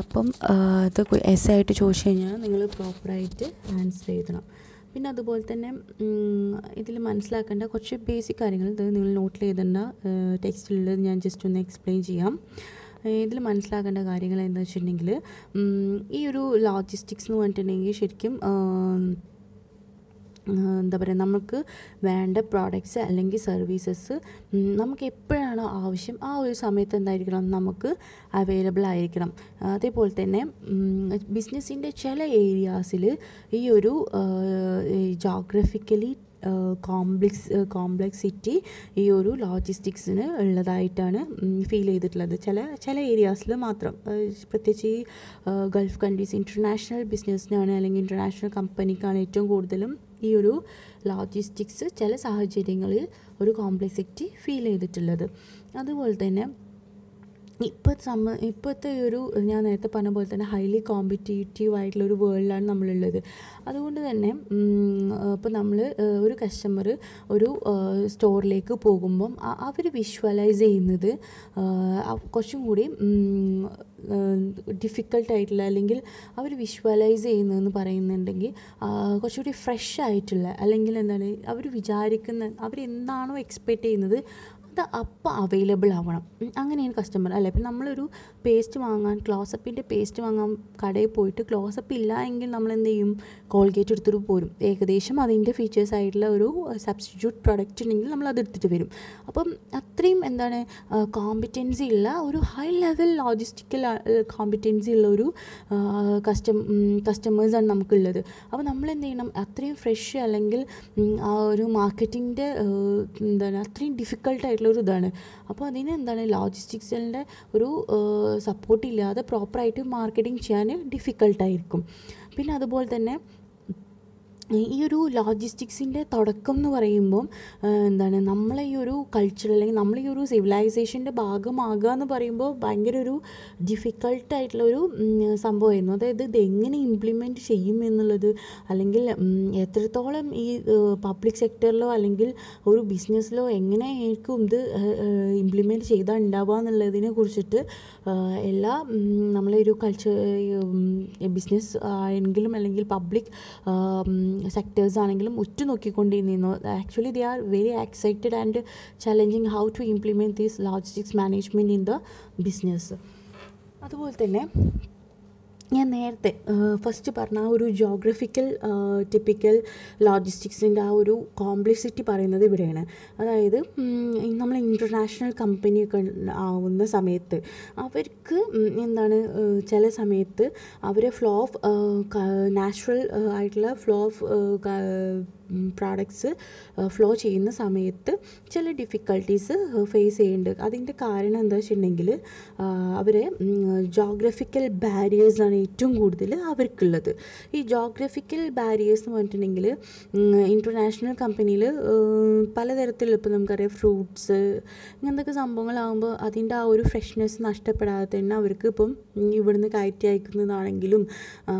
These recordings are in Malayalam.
അപ്പം ഇത് എസ് ആയിട്ട് ചോദിച്ചു കഴിഞ്ഞാൽ നിങ്ങൾ പ്രോപ്പറായിട്ട് ആൻസർ എഴുതണം. പിന്നെ അതുപോലെ തന്നെ ഇതിൽ മനസ്സിലാക്കേണ്ട കുറച്ച് ബേസിക് കാര്യങ്ങൾ ഇത് നിങ്ങൾ നോട്ടിൽ എഴുതേണ്ട ടെക്സ്റ്റിലുള്ളത് ഞാൻ ജസ്റ്റ് ഒന്ന് എക്സ്പ്ലെയിൻ ചെയ്യാം. ഇതിൽ മനസ്സിലാക്കേണ്ട കാര്യങ്ങൾ എന്താ വെച്ചിട്ടുണ്ടെങ്കിൽ ഈ ഒരു ലോജിസ്റ്റിക്സ് എന്ന് പറഞ്ഞിട്ടുണ്ടെങ്കിൽ ശരിക്കും എന്താ പറയുക നമുക്ക് വേണ്ട പ്രോഡക്റ്റ്സ് അല്ലെങ്കിൽ സർവീസസ് നമുക്ക് എപ്പോഴാണോ ആവശ്യം ആ ഒരു സമയത്ത് എന്തായിരിക്കണം നമുക്ക് അവൈലബിൾ ആയിരിക്കണം. അതേപോലെ തന്നെ ബിസിനസ്സിന്റെ ചില ഏരിയാസിൽ ഈ ഒരു ജോഗ്രഫിക്കലി കോംപ്ലക്സ് കോംപ്ലക്സിറ്റി ഈ ഒരു ലോജിസ്റ്റിക്സിന് ഉള്ളതായിട്ടാണ് ഫീൽ ചെയ്തിട്ടുള്ളത്. ചില ചില ഏരിയാസിൽ മാത്രം. പ്രത്യേകിച്ച് ഈ ഗൾഫ് കൺട്രീസ് ഇന്റർനാഷണൽ ബിസിനസ്സിനാണ് അല്ലെങ്കിൽ ഇന്റർനാഷണൽ കമ്പനിക്കാണ് ഏറ്റവും കൂടുതലും ഈ ഒരു ലോജിസ്റ്റിക്സ് ചില സാഹചര്യങ്ങളിൽ ഒരു കോംപ്ലക്സിറ്റി ഫീൽ ചെയ്തിട്ടുള്ളത്. അതുപോലെ തന്നെ ഇപ്പോൾ സമ ഇപ്പോഴത്തെ ഒരു ഞാൻ നേരത്തെ പറഞ്ഞ പോലെ തന്നെ ഹൈലി കോമ്പറ്റേറ്റീവ് ആയിട്ടുള്ള ഒരു വേൾഡിലാണ് നമ്മളുള്ളത്. അതുകൊണ്ട് തന്നെ ഇപ്പോൾ നമ്മൾ ഒരു കസ്റ്റമർ ഒരു സ്റ്റോറിലേക്ക് പോകുമ്പം അവർ വിഷ്വലൈസ് ചെയ്യുന്നത് കുറച്ചും കൂടി ഡിഫിക്കൽട്ടായിട്ടുള്ള അല്ലെങ്കിൽ അവർ വിഷ്വലൈസ് ചെയ്യുന്നതെന്ന് പറയുന്നുണ്ടെങ്കിൽ കുറച്ചുകൂടി ഫ്രഷ് ആയിട്ടുള്ള അല്ലെങ്കിൽ എന്താണ് അവർ വിചാരിക്കുന്ന അവർ എന്താണോ എക്സ്പെക്റ്റ് ചെയ്യുന്നത് അത് അപ്പം അവൈലബിൾ ആവണം. അങ്ങനെയാണ് കസ്റ്റമർ അല്ലേ? ഇപ്പം നമ്മളൊരു പേസ്റ്റ് വാങ്ങാൻ ക്ലോസപ്പിന്റെ പേസ്റ്റ് വാങ്ങാൻ കടയിൽ പോയിട്ട് ക്ലോസപ്പ് ഇല്ല എങ്കിൽ നമ്മൾ എന്ത് ചെയ്യും? കോൾഗേറ്റ് എടുത്തിട്ട് പോരും. ഏകദേശം അതിന്റെ ഫീച്ചേഴ്സ് ആയിട്ടുള്ള ഒരു സബ്സ്റ്റിറ്റ്യൂട്ട് പ്രൊഡക്റ്റ് ഉണ്ടെങ്കിൽ നമ്മൾ അത് എടുത്തിട്ട് വരും. അപ്പം അത്രയും എന്താണ് കോമ്പിറ്റൻസി ഉള്ള ഒരു ഹൈ ലെവൽ ലോജിസ്റ്റിക്കൽ കോമ്പിറ്റൻസി ഉള്ള ഒരു കസ്റ്റം കസ്റ്റമേഴ്സാണ് നമുക്കുള്ളത്. അപ്പോൾ നമ്മൾ എന്ത് ചെയ്യണം? അത്രയും ഫ്രഷ് അല്ലെങ്കിൽ ആ ഒരു മാർക്കറ്റിങ്ങിന്റെ എന്താണ് അത്രയും ഡിഫിക്കൽട്ടായിട്ടുള്ള ഒരു ഇതാണ് അപ്പോൾ അതിന് എന്താണ് ലോജിസ്റ്റിക്സിന്റെ ഒരു സപ്പോർട്ട് ഇല്ലാതെ പ്രോപ്പറായിട്ട് മാർക്കറ്റിംഗ് ചെയ്യാൻ ഡിഫിക്കൽട്ടായിരിക്കും പിന്നെ അതുപോലെ തന്നെ ഈ ഒരു ലോജിസ്റ്റിക്സിന്റെ തുടക്കം എന്ന് പറയുമ്പം എന്താണ് നമ്മളെ ഈ ഒരു കൾച്ചർ അല്ലെങ്കിൽ നമ്മൾ ഈ ഒരു സിവിലൈസേഷന്റെ ഭാഗമാകുക എന്ന് പറയുമ്പോൾ ഭയങ്കര ഒരു ഡിഫിക്കൾട്ടായിട്ടുള്ളൊരു സംഭവമായിരുന്നു. അതായത് ഇതെങ്ങനെ എങ്ങനെ ഇംപ്ലിമെന്റ് ചെയ്യും എന്നുള്ളത്? അല്ലെങ്കിൽ എത്രത്തോളം ഈ പബ്ലിക് സെക്ടറിലോ അല്ലെങ്കിൽ ഒരു ബിസിനസ്സിലോ എങ്ങനെയായിരിക്കും ഇത് ഇംപ്ലിമെന്റ് ചെയ്താൽ ഉണ്ടാവുക എന്നുള്ളതിനെ കുറിച്ചിട്ട് എല്ലാ നമ്മളെ ഒരു കൾച്ചർ ബിസിനസ് ആയെങ്കിലും അല്ലെങ്കിൽ പബ്ലിക് സെക്ടേഴ്സ് ആണെങ്കിലും ഉറ്റുനോക്കിക്കൊണ്ടിരുന്നു actually they are very excited and challenging how to implement these logistics management in the business അതുപോലെ തന്നെ ഞാൻ നേരത്തെ ഫസ്റ്റ് പറഞ്ഞ ആ ഒരു ജോഗ്രഫിക്കൽ ടിപ്പിക്കൽ ലോജിസ്റ്റിക്സിന്റെ ആ ഒരു കോംപ്ലക്സിറ്റി പറയുന്നത് ഇവിടെയാണ്. അതായത് നമ്മൾ ഇന്റർനാഷണൽ കമ്പനിയൊക്കെ ആവുന്ന സമയത്ത് അവർക്ക് എന്താണ് ചില സമയത്ത് അവരെ ഫ്ലോ ഓഫ് നാച്ചുറൽ ആയിട്ടുള്ള ഫ്ലോ ഓഫ് പ്രോഡക്ട്സ് ഫ്ലോ ചെയ്യുന്ന സമയത്ത് ചില ഡിഫിക്കൽട്ടീസ് ഫേസ് ചെയ്യുന്നുണ്ട് അതിന്റെ കാരണം എന്താ വെച്ചിട്ടുണ്ടെങ്കിൽ അവരെ ജോഗ്രഫിക്കൽ ബാരിയേഴ്സാണ് ഏറ്റവും കൂടുതൽ അവർക്കുള്ളത്. ഈ ജോഗ്രഫിക്കൽ ബാരിയേഴ്സ് എന്ന് പറഞ്ഞിട്ടുണ്ടെങ്കിൽ ഇന്റർനാഷണൽ കമ്പനിയിൽ പലതരത്തിലുള്ള ഇപ്പോൾ നമുക്കറിയാം ഫ്രൂട്ട്സ് ഇങ്ങനത്തെ സംഭവങ്ങളാകുമ്പോൾ അതിന്റെ ആ ഒരു ഫ്രഷ്നെസ് നഷ്ടപ്പെടാതെ തന്നെ അവർക്ക് ഇപ്പം ഇവിടുന്ന് കയറ്റി അയക്കുന്നതാണെങ്കിലും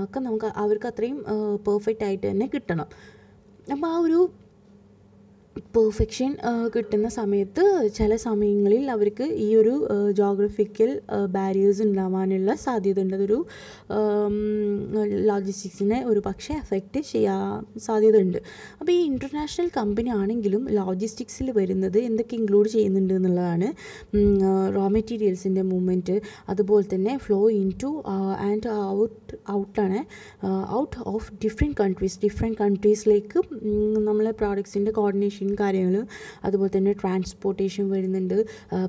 ഒക്കെ നമുക്ക് അവർക്ക് അത്രയും പെർഫെക്റ്റ് ആയിട്ട് തന്നെ കിട്ടണം. അപ്പോൾ ആ ഒരു പെർഫെക്ഷൻ കിട്ടുന്ന സമയത്ത് ചില സമയങ്ങളിൽ അവർക്ക് ഈ ഒരു ജോഗ്രഫിക്കൽ ബാരിയേഴ്സ് ഉണ്ടാവാനുള്ള സാധ്യത ഉണ്ട് അതൊരു ലോജിസ്റ്റിക്സിനെ ഒരു പക്ഷേ എഫക്റ്റ് ചെയ്യാൻ സാധ്യത ഉണ്ട് അപ്പോൾ ഈ ഇന്റർനാഷണൽ കമ്പനി ആണെങ്കിലും ലോജിസ്റ്റിക്സിൽ വരുന്നത് എന്തൊക്കെ ഇൻക്ലൂഡ് ചെയ്യുന്നുണ്ട് എന്നുള്ളതാണ് റോ മെറ്റീരിയൽസിന്റെ മൂവ്മെന്റ് അതുപോലെ തന്നെ flow in to and out ഔട്ടാണ് out of different countries different കൺട്രീസിലേക്ക് നമ്മളെ പ്രോഡക്ട്സിന്റെ കോർഡിനേഷൻ കാര്യങ്ങൾ അതുപോലെ തന്നെ ട്രാൻസ്പോർട്ടേഷൻ വരുന്നുണ്ട്.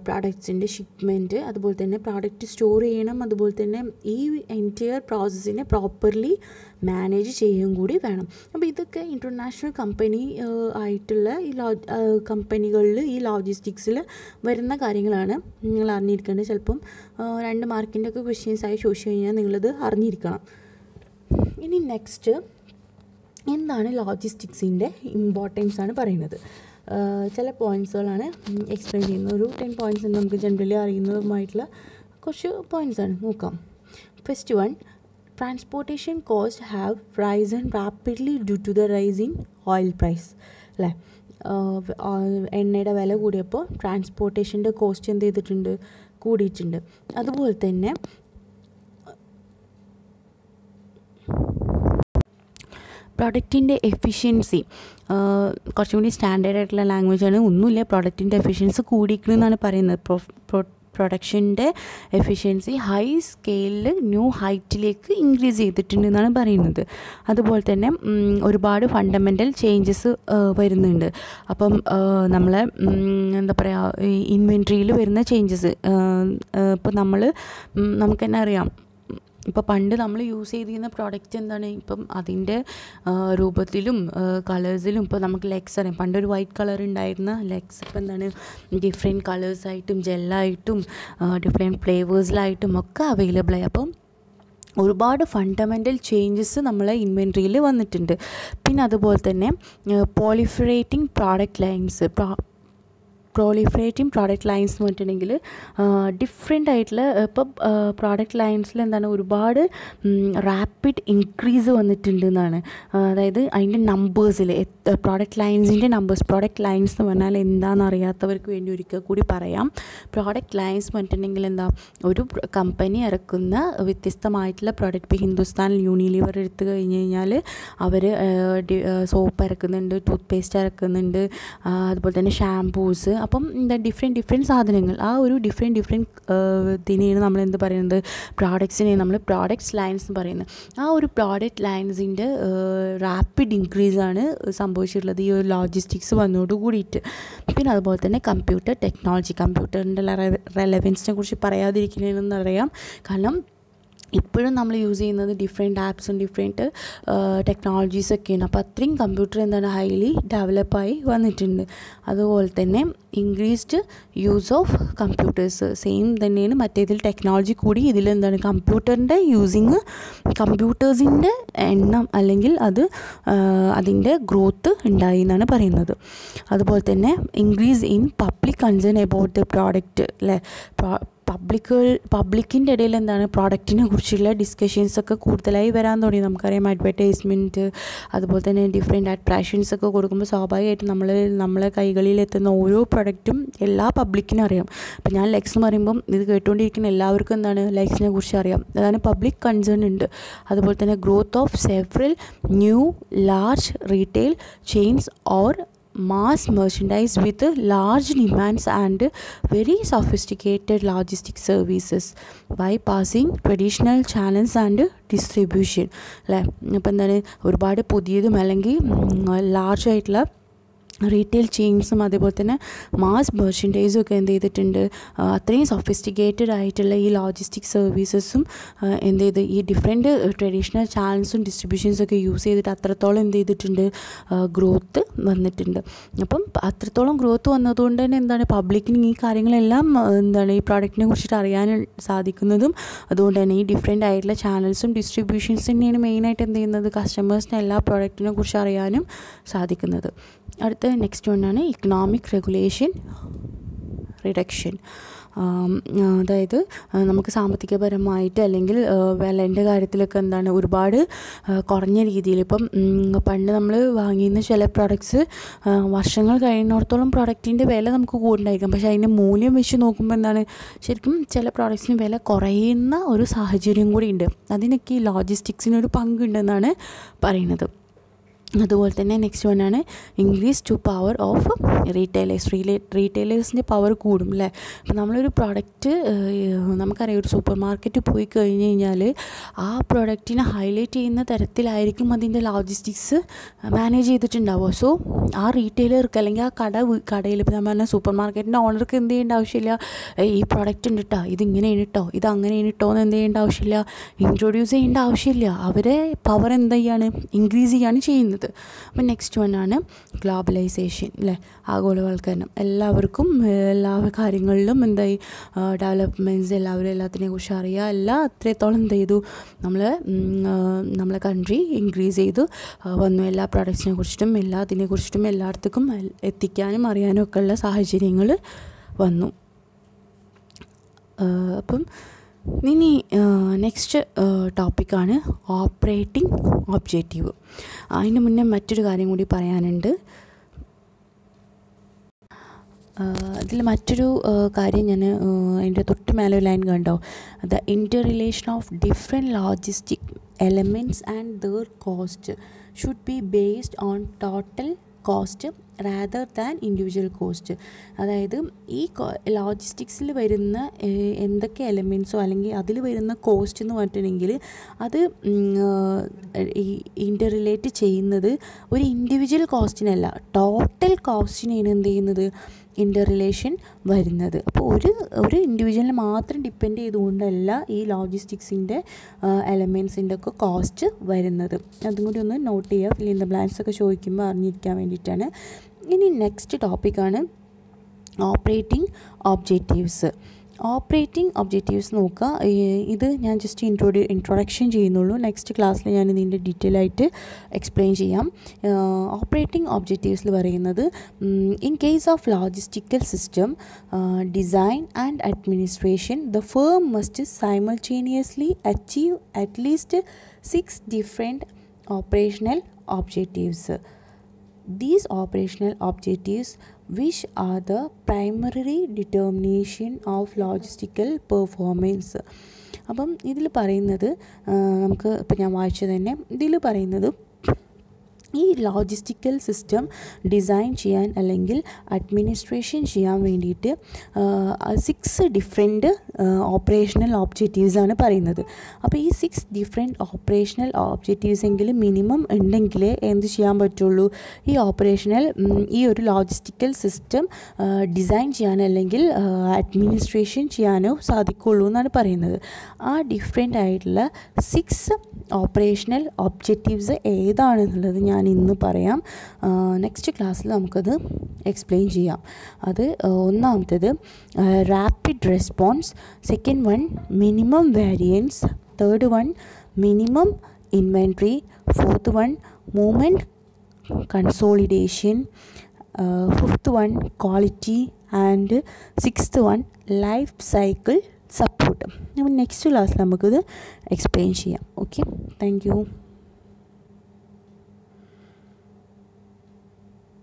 പ്രോഡക്റ്റ്സിന്റെ ഷിപ്മെന്റ് അതുപോലെ തന്നെ പ്രോഡക്റ്റ് സ്റ്റോർ ചെയ്യണം. അതുപോലെ തന്നെ ഈ എന്റയർ പ്രോസസ്സിനെ പ്രോപ്പർലി മാനേജ് ചെയ്യുകയും കൂടി വേണം. അപ്പോൾ ഇതൊക്കെ ഇന്റർനാഷണൽ കമ്പനി ആയിട്ടുള്ള ഈ ലോ കമ്പനികളിൽ ഈ ലോജിസ്റ്റിക്സിൽ വരുന്ന കാര്യങ്ങളാണ് നിങ്ങൾ അറിഞ്ഞിരിക്കേണ്ടത്. ചിലപ്പം രണ്ട് മാർക്കിന്റെ ഒക്കെ ക്വസ്റ്റ്യൻസ് ആയി ചോദിച്ചു കഴിഞ്ഞാൽ നിങ്ങളത് അറിഞ്ഞിരിക്കണം. ഇനി നെക്സ്റ്റ് എന്താണ് ലോജിസ്റ്റിക്സിന്റെ ഇമ്പോർട്ടൻസ് ആണ് പറയുന്നത് ചില പോയിൻസുകളാണ് എക്സ്പ്ലെയിൻ ചെയ്യുന്നത്. ഒരു ടെൻ പോയിന്റ്സ് നമുക്ക് ജനറലി അറിയുന്നതുമായിട്ടുള്ള കുറച്ച് പോയിന്റ്സ് ആണ് നോക്കാം. First one transportation cost have risen rapidly due to the rise in oil price അല്ലേ? എണ്ണയുടെ വില കൂടിയപ്പോൾ ട്രാൻസ്പോർട്ടേഷന്റെ കോസ്റ്റ് എന്ത് ചെയ്തിട്ടുണ്ട്? കൂടിയിട്ടുണ്ട്. അതുപോലെ തന്നെ പ്രൊഡക്റ്റിന്റെ എഫിഷ്യൻസി കുറച്ചും കൂടി സ്റ്റാൻഡേർഡ് ആയിട്ടുള്ള ലാംഗ്വേജാണ് ഒന്നുമില്ല പ്രൊഡക്റ്റിന്റെ എഫിഷ്യൻസി കൂടിക്കണമെന്നാണ് പറയുന്നത്. പ്രൊ പ്രൊഡക്ഷന്റെ എഫിഷ്യൻസി ഹൈ സ്കെയിലിൽ ന്യൂ ഹൈറ്റിലേക്ക് ഇൻക്രീസ് ചെയ്തിട്ടുണ്ട് എന്നാണ് പറയുന്നത്. അതുപോലെ തന്നെ ഒരുപാട് ഫണ്ടമെന്റൽ ചേഞ്ചസ് വരുന്നുണ്ട്. അപ്പം നമ്മളെ എന്താ പറയുക ഇൻവെൻട്രിയിൽ വരുന്ന ചേഞ്ചസ് ഇപ്പോൾ നമ്മൾ നമുക്ക് തന്നെ അറിയാം. ഇപ്പോൾ പണ്ട് നമ്മൾ യൂസ് ചെയ്തിരുന്ന പ്രോഡക്റ്റ് എന്താണ്? ഇപ്പം അതിന്റെ രൂപത്തിലും കളേഴ്സിലും ഇപ്പോൾ നമുക്ക് അറിയാം. പണ്ടൊരു വൈറ്റ് കളർ ഉണ്ടായിരുന്ന ലെക്സ് ഇപ്പം എന്താണ്? ഡിഫറെന്റ് കളേഴ്സായിട്ടും ജെല്ലായിട്ടും ഡിഫറെന്റ് ഫ്ലേവേഴ്സിലായിട്ടും ഒക്കെ അവൈലബിൾ ആയി. അപ്പം ഒരുപാട് ഫണ്ടമെന്റൽ ചേഞ്ചസ് നമ്മളെ ഇൻവെൻട്രിയിൽ വന്നിട്ടുണ്ട്. പിന്നെ അതുപോലെ തന്നെ proliferating product lines proliferating product lines എന്ന് പറഞ്ഞിട്ടുണ്ടെങ്കിൽ ഡിഫറെന്റ് ആയിട്ടുള്ള ഇപ്പം പ്രോഡക്റ്റ് ലൈൻസിൽ എന്താണ് ഒരുപാട് റാപ്പിഡ് ഇൻക്രീസ് വന്നിട്ടുണ്ട് എന്നാണ്. അതായത് അതിന്റെ നമ്പേഴ്സിൽ പ്രോഡക്റ്റ് ലൈൻസിന്റെ നമ്പേഴ്സ് പ്രോഡക്റ്റ് ലൈൻസ് എന്ന് പറഞ്ഞാൽ എന്താണെന്ന് അറിയാത്തവർക്ക് വേണ്ടി ഒരിക്കൽ കൂടി പറയാം. പ്രോഡക്റ്റ് ലൈൻസ് പറഞ്ഞിട്ടുണ്ടെങ്കിൽ എന്താ ഒരു കമ്പനി ഇറക്കുന്ന വ്യത്യസ്തമായിട്ടുള്ള പ്രോഡക്റ്റ് ഇപ്പോൾ ഹിന്ദുസ്ഥാൻ യൂണിലിവർ എടുത്തു കഴിഞ്ഞ് കഴിഞ്ഞാൽ അവർ സോപ്പ് ഇറക്കുന്നുണ്ട് ടൂത്ത് പേസ്റ്റ് ഇറക്കുന്നുണ്ട് അതുപോലെ തന്നെ ഷാംപൂസ് അപ്പം എന്താ ഡിഫറെന്റ് ഡിഫറെന്റ് സാധനങ്ങൾ. ആ ഒരു ഡിഫറെന്റ് ഡിഫറെന്റ് ഇതിനെയാണ് നമ്മൾ എന്ത് പറയുന്നത്? പ്രോഡക്ട്സിനെ നമ്മൾ പ്രോഡക്ട്സ് ലൈൻസ് എന്ന് പറയുന്നത്. ആ ഒരു പ്രോഡക്റ്റ് ലൈൻസിന്റെ റാപ്പിഡ് ഇൻക്രീസാണ് സംഭവിച്ചിട്ടുള്ളത് ഈ ഒരു ലോജിസ്റ്റിക്സ് വന്നതോട് കൂടിയിട്ട്. പിന്നെ അതുപോലെ തന്നെ കമ്പ്യൂട്ടർ ടെക്നോളജി കമ്പ്യൂട്ടറിന്റെ റെലവൻസിനെ കുറിച്ച് പറയാതിരിക്കുന്നതെന്ന് അറിയാം കാരണം ഇപ്പോഴും നമ്മൾ യൂസ് ചെയ്യുന്നത് ഡിഫറെന്റ് ആപ്സും ഡിഫറെന്റ് ടെക്നോളജീസൊക്കെയാണ് അപ്പോൾ അത്രയും കമ്പ്യൂട്ടർ എന്താണ് ഹൈലി ഡെവലപ്പായി വന്നിട്ടുണ്ട്. അതുപോലെ തന്നെ increased use of computers same തന്നെയാണ് മറ്റേതിൽ ടെക്നോളജി കൂടി ഇതിലെന്താണ് കമ്പ്യൂട്ടറിന്റെ യൂസിങ് കമ്പ്യൂട്ടേഴ്സിന്റെ എണ്ണം അല്ലെങ്കിൽ അത് അതിന്റെ ഗ്രോത്ത് ഉണ്ടായി എന്നാണ് പറയുന്നത്. അതുപോലെ തന്നെ increase in public concern about the product അല്ലേ പബ്ലിക്കുകൾ പബ്ലിക്കിന്റെ ഇടയിൽ എന്താണ് പ്രോഡക്റ്റിനെ കുറിച്ചുള്ള ഡിസ്കഷൻസ് ഒക്കെ കൂടുതലായി വരാൻ തുടങ്ങി. നമുക്കറിയാം അഡ്വർടൈസ്മെന്റ് അതുപോലെ തന്നെ ഡിഫറെന്റ് അട്രാക്ഷൻസ് ഒക്കെ കൊടുക്കുമ്പോൾ സ്വാഭാവികമായിട്ടും നമ്മൾ നമ്മളെ കൈകളിൽ എത്തുന്ന ഓരോ പ്രൊഡക്റ്റും എല്ലാ പബ്ലിക്കിനും അറിയാം. അപ്പം ഞാൻ ലെക്സ് എന്ന് പറയുമ്പം ഇത് കേട്ടുകൊണ്ടിരിക്കുന്ന എല്ലാവർക്കും എന്താണ് ലെക്സിനെ കുറിച്ച് അറിയാം. അതാണ് പബ്ലിക് കൺസേൺ ഉണ്ട്. അതുപോലെ തന്നെ growth of several new large retail chains or mass merchandise with large demands and very sophisticated logistic services bypassing traditional channels and distribution അല്ലേ അപ്പോൾ എന്താണ് ഒരുപാട് പുതിയതും അല്ലെങ്കിൽ ലാർജ് ആയിട്ടുള്ള റീറ്റെയിൽ ചെയിൻസും അതേപോലെ തന്നെ മാസ് മെർച്ചൻഡൈസും ഒക്കെ എന്ത് ചെയ്തിട്ടുണ്ട്. അത്രയും സൊഫിസ്റ്റിക്കേറ്റഡ് ആയിട്ടുള്ള ഈ ലോജിസ്റ്റിക് സർവീസസും എന്ത് ചെയ്ത് ഈ ഡിഫറെന്റ് ട്രഡീഷണൽ ചാനൽസും ഡിസ്ട്രിബ്യൂഷൻസും ഒക്കെ യൂസ് ചെയ്തിട്ട് അത്രത്തോളം എന്ത് ചെയ്തിട്ടുണ്ട്. ഗ്രോത്ത് വന്നിട്ടുണ്ട്. അപ്പം അത്രത്തോളം ഗ്രോത്ത് വന്നതുകൊണ്ട് തന്നെ എന്താണ് പബ്ലിക്കിന് ഈ കാര്യങ്ങളെല്ലാം എന്താണ് ഈ പ്രോഡക്റ്റിനെ കുറിച്ചിട്ട് അറിയാൻ സാധിക്കുന്നതും അതുകൊണ്ട് തന്നെ ഈ ഡിഫറെന്റ് ആയിട്ടുള്ള ചാനൽസും ഡിസ്ട്രിബ്യൂഷൻസ് തന്നെയാണ് മെയിനായിട്ട് എന്ത് ചെയ്യുന്നത് കസ്റ്റമേഴ്സിന് എല്ലാ പ്രോഡക്റ്റിനെ കുറിച്ച് അറിയാനും സാധിക്കുന്നത്. അടുത്ത നെക്സ്റ്റ് വണ്ണാണ് ഇക്കണോമിക് റെഗുലേഷൻ റിഡക്ഷൻ അതായത് നമുക്ക് സാമ്പത്തികപരമായിട്ട് അല്ലെങ്കിൽ വിലന്റെ കാര്യത്തിലൊക്കെ എന്താണ് ഒരുപാട് കുറഞ്ഞ രീതിയിൽ ഇപ്പം പണ്ട് നമ്മൾ വാങ്ങിയിരുന്ന ചില പ്രോഡക്ട്സ് വർഷങ്ങൾ കഴിയുന്നിടത്തോളം പ്രോഡക്റ്റിന്റെ വില നമുക്ക് കൂടുണ്ടായിരിക്കും പക്ഷേ അതിന്റെ മൂല്യം വെച്ച് നോക്കുമ്പോൾ എന്താണ് ശരിക്കും ചില പ്രോഡക്ട്സിന് വില കുറയുന്ന ഒരു സാഹചര്യം കൂടി ഉണ്ട്. അതിനൊക്കെ ഈ ലോജിസ്റ്റിക്സിനൊരു പങ്കുണ്ടെന്നാണ് പറയുന്നത്. അതുപോലെ തന്നെ next വണ്ണാണ് increase to power of retailers relay റീറ്റെയിലേഴ്സിന്റെ പവർ കൂടും അല്ലേ അപ്പോൾ നമ്മളൊരു പ്രോഡക്റ്റ് നമുക്കറിയാം ഒരു സൂപ്പർ മാർക്കറ്റ് പോയി കഴിഞ്ഞ് കഴിഞ്ഞാൽ ആ പ്രോഡക്റ്റിനെ ഹൈലൈറ്റ് ചെയ്യുന്ന തരത്തിലായിരിക്കും അതിന്റെ ലോജിസ്റ്റിക്സ് മാനേജ് ചെയ്തിട്ടുണ്ടാവുക. സോ ആ റീറ്റെയിലർക്ക് അല്ലെങ്കിൽ ആ കട കടയിൽ ഇപ്പോൾ നമ്മൾ പറഞ്ഞാൽ സൂപ്പർ മാർക്കറ്റിന്റെ ഓണർക്ക് എന്ത് ചെയ്യേണ്ട ആവശ്യമില്ല? ഈ പ്രോഡക്റ്റ് ഉണ്ട് കേട്ടോ ഇതിങ്ങനെയാണ് കേട്ടോ ഇത് അങ്ങനെയാണ് കേട്ടോ എന്ന് എന്ത് ചെയ്യേണ്ട ആവശ്യമില്ല? ഇൻട്രൊഡ്യൂസ് ചെയ്യേണ്ട ആവശ്യമില്ല. അവരെ പവർ എന്ത് ചെയ്യാണ്? ഇൻക്രീസ് ചെയ്യാണ് ചെയ്യുന്നത്. അപ്പം നെക്സ്റ്റ് വൺ ആണ് ഗ്ലോബലൈസേഷൻ അല്ലേ ആഗോളവൽക്കരണം. എല്ലാവർക്കും എല്ലാ കാര്യങ്ങളിലും എന്തായി ഡെവലപ്മെന്റ്സ് എല്ലാവരും എല്ലാത്തിനെ കുറിച്ച് അറിയുക എല്ലാം അത്രത്തോളം എന്ത് ചെയ്തു? നമ്മൾ നമ്മളെ കൺട്രി ഇൻക്രീസ് ചെയ്തു. വന്നു എല്ലാ പ്രൊഡക്ട്സിനെ കുറിച്ചിട്ടും എല്ലാത്തിനെ കുറിച്ചിട്ടും എല്ലായിടത്തേക്കും എത്തിക്കാനും അറിയാനും ഒക്കെ ഉള്ള സാഹചര്യങ്ങൾ വന്നു. അപ്പം ഇനി നെക്സ്റ്റ് ടോപ്പിക്കാണ് ഓപ്പറേറ്റിംഗ് ഒബ്ജക്റ്റീവ് അതിന് മുന്നേ മറ്റൊരു കാര്യം കൂടി പറയാനുണ്ട്. ഇതിൽ മറ്റൊരു കാര്യം ഞാൻ അതിന്റെ തൊട്ട് മേലെ ലൈൻ കണ്ടോ? The interrelation of different logistic elements and their cost should be based on total cost rather than individual cost അതായത് ഈ ലോജിസ്റ്റിക്സിൽ വരുന്ന എന്തൊക്കെ എലമെന്റ്സോ അല്ലെങ്കിൽ അതിൽ വരുന്ന കോസ്റ്റ് എന്ന് പറഞ്ഞിട്ടുണ്ടെങ്കിൽ അത് ഈ ഇന്റർ റിലേറ്റ് ചെയ്യുന്നത് ഒരു ഇൻഡിവിജ്വൽ കോസ്റ്റിനല്ല ടോട്ടൽ കോസ്റ്റിനെയാണ് എന്ത് ചെയ്യുന്നത്? ഇന്റർ റിലേഷൻ വരുന്നത്. അപ്പോൾ ഒരു ഒരു ഇൻഡിവിജ്വലിനെ മാത്രം ഡിപ്പെൻഡ് ചെയ്തുകൊണ്ടല്ല ഈ ലോജിസ്റ്റിക്സിന്റെ എലമെൻസിന്റെ ഒക്കെ കോസ്റ്റ് വരുന്നത്. അതും കൂടി ഒന്ന് നോട്ട് ചെയ്യുക. ഫിൽ ഇൻ ദ ബ്ലാൻസ് ഒക്കെ ചോദിക്കുമ്പോൾ അറിഞ്ഞിരിക്കാൻ വേണ്ടിയിട്ടാണ്. ഇനി നെക്സ്റ്റ് ടോപ്പിക്കാണ് ഓപ്പറേറ്റിംഗ് ഒബ്ജക്റ്റീവ്സ് ഓപ്പറേറ്റിംഗ് ഒബ്ജക്റ്റീവ്സ് നോക്കുക. ഇത് ഞാൻ ജസ്റ്റ് ഇൻട്രോഡ്യൂ ഇൻട്രൊഡക്ഷൻ ചെയ്യുന്നുള്ളൂ. നെക്സ്റ്റ് ക്ലാസ്സിൽ ഞാൻ ഇതിന്റെ ഡീറ്റെയിൽ ആയിട്ട് എക്സ്പ്ലെയിൻ ചെയ്യാം. ഓപ്പറേറ്റിംഗ് ഒബ്ജക്റ്റീവ്സിൽ പറയുന്നത് in case of logistical system design and administration the firm must simultaneously achieve at least six different operational objectives these operational objectives which are the primary determination of logistical performance അപ്പം ഇതിൽ പറയുന്നത് നമുക്ക് ഇപ്പം ഞാൻ വായിച്ചത് തന്നെ ഇതിൽ പറയുന്നത് ഈ ലോജിസ്റ്റിക്കൽ സിസ്റ്റം ഡിസൈൻ ചെയ്യാൻ അല്ലെങ്കിൽ അഡ്മിനിസ്ട്രേഷൻ ചെയ്യാൻ വേണ്ടിയിട്ട് സിക്സ് ഡിഫറെന്റ് ഓപ്പറേഷണൽ ഒബ്ജക്റ്റീവ്സ് ആണ് പറയുന്നത്. അപ്പോൾ ഈ സിക്സ് ഡിഫറെന്റ് ഓപ്പറേഷണൽ ഒബ്ജക്റ്റീവ്സ് എങ്കിലും മിനിമം ഉണ്ടെങ്കിലേ എന്ത് ചെയ്യാൻ പറ്റുള്ളൂ? ഈ ഓപ്പറേഷണൽ ഈ ഒരു ലോജിസ്റ്റിക്കൽ സിസ്റ്റം ഡിസൈൻ ചെയ്യാൻ അല്ലെങ്കിൽ അഡ്മിനിസ്ട്രേഷൻ ചെയ്യാനോ സാധിക്കുള്ളൂ എന്നാണ് പറയുന്നത്. ആ ഡിഫറെന്റ് ആയിട്ടുള്ള സിക്സ് ഓപ്പറേഷണൽ ഒബ്ജക്റ്റീവ്സ് ഏതാണെന്നുള്ളത് ഞാൻ ഇന്ന് പറയാം. നെക്സ്റ്റ് ക്ലാസ്സിൽ നമുക്കത് എക്സ്പ്ലെയിൻ ചെയ്യാം. അത് ഒന്നാമത്തേത് rapid response second one minimum variance third one minimum inventory fourth one moment consolidation fifth one quality and sixth one life cycle support നമ്മൾ നെക്സ്റ്റ് ക്ലാസ്സിൽ നമുക്കിത് എക്സ്പ്ലെയിൻ ചെയ്യാം. Okay thank